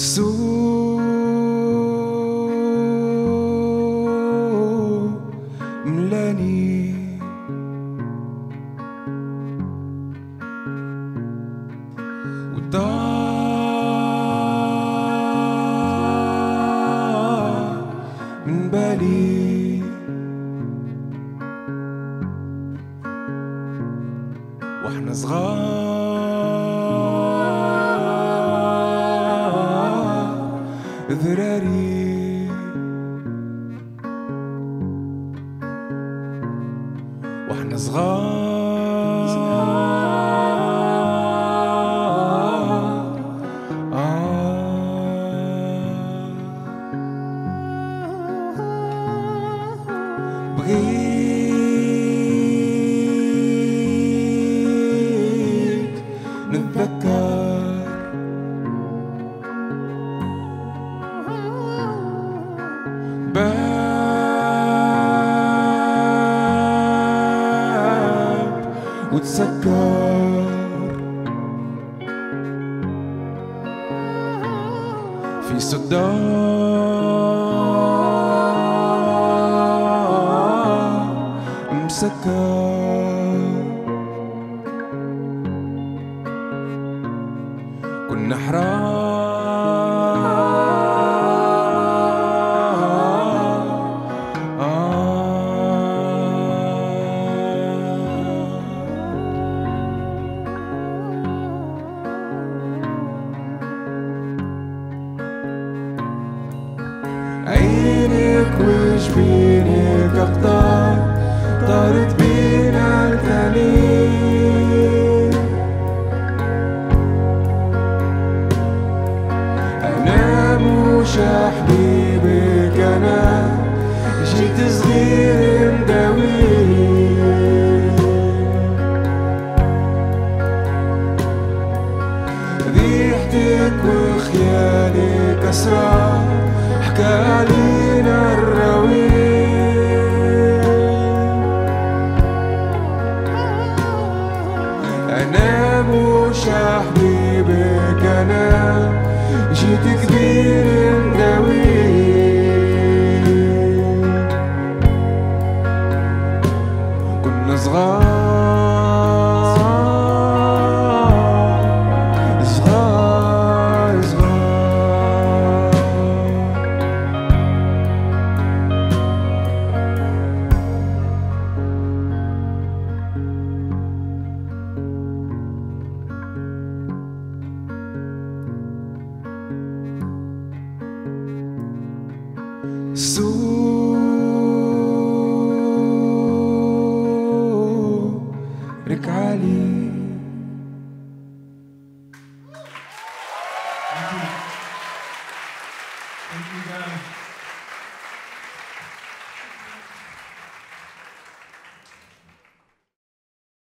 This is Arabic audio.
سوء ملاني. وضاع من بالي. وإحنا صغار. وإحنا صغار آه بغيت وتسكر. في صداع مسكر. كنا حرام. عينك وجبينك أقدار طارت بينا الثاني أنا مش حبيبك أنا جيت صغير مداوي ذيحتك وخيالك أسرار أنا مش حبيبك أنا جيت كبير مداوي كنا صغار.